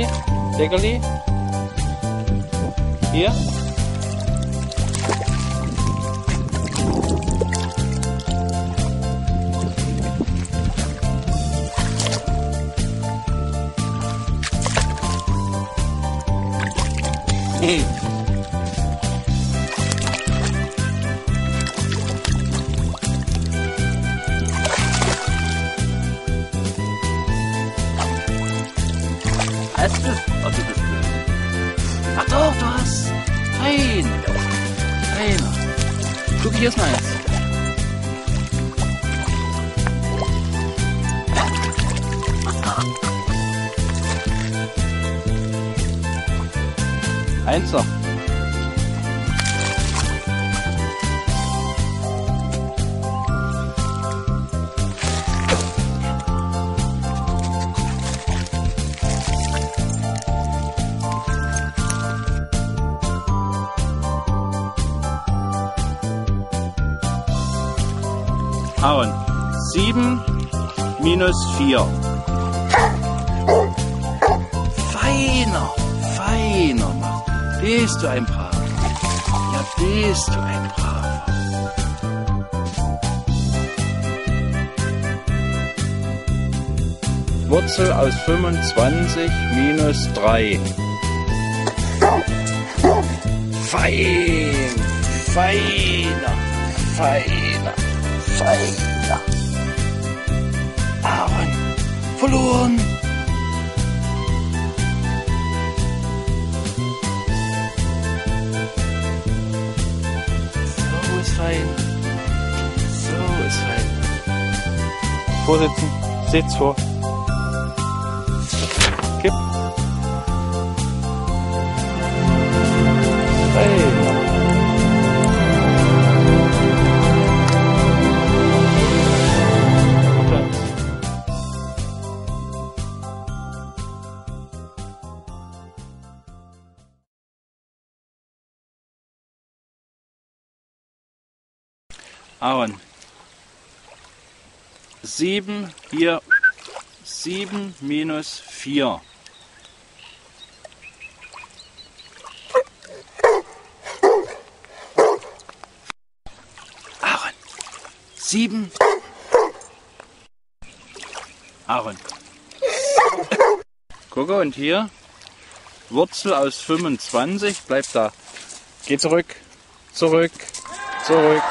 sih Degel nih. Iya. Hmm. Du? Oh, du bist blöd. Ach doch, du hast. Fein. Feiner. Guck, hier ist meins. Eins noch. Aaron, 7 minus 4. Feiner, feiner macht. Bist du ein Braver? Ja, bist du ein Braver. Wurzel aus 25 minus 3. Fein, feiner, feiner, feiner. Aaron, verloren. So ist fein. So ist fein. Vorsitzen. Sitz vor. Aaron. Sieben hier. Sieben minus vier. Aaron. Sieben. Aaron. Gucke und hier. Wurzel aus 25. Bleib da. Geh zurück. Zurück. Zurück.